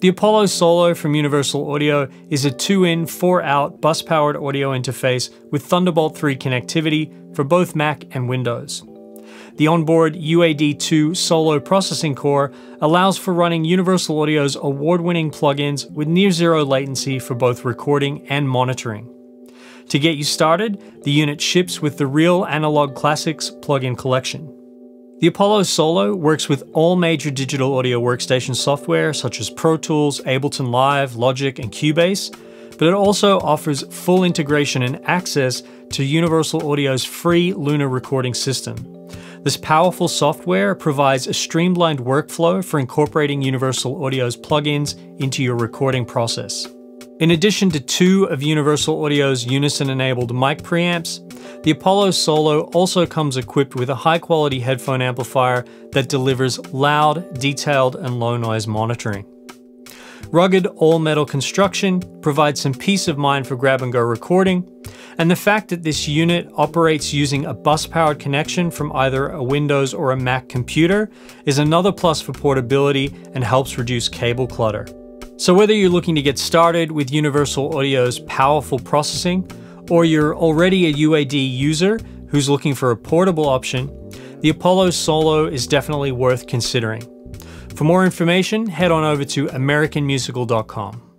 The Apollo Solo from Universal Audio is a 2-in, 4-out bus-powered audio interface with Thunderbolt 3 connectivity for both Mac and Windows. The onboard UAD2 Solo processing core allows for running Universal Audio's award-winning plugins with near-zero latency for both recording and monitoring. To get you started, the unit ships with the Real Analog Classics plugin collection. The Apollo Solo works with all major digital audio workstation software such as Pro Tools, Ableton Live, Logic, and Cubase, but it also offers full integration and access to Universal Audio's free Luna recording system. This powerful software provides a streamlined workflow for incorporating Universal Audio's plugins into your recording process. In addition to two of Universal Audio's Unison-enabled mic preamps, the Apollo Solo also comes equipped with a high-quality headphone amplifier that delivers loud, detailed, and low-noise monitoring. Rugged all-metal construction provides some peace of mind for grab-and-go recording, and the fact that this unit operates using a bus-powered connection from either a Windows or a Mac computer is another plus for portability and helps reduce cable clutter. So whether you're looking to get started with Universal Audio's powerful processing, or you're already a UAD user who's looking for a portable option, the Apollo Solo is definitely worth considering. For more information, head on over to AmericanMusical.com.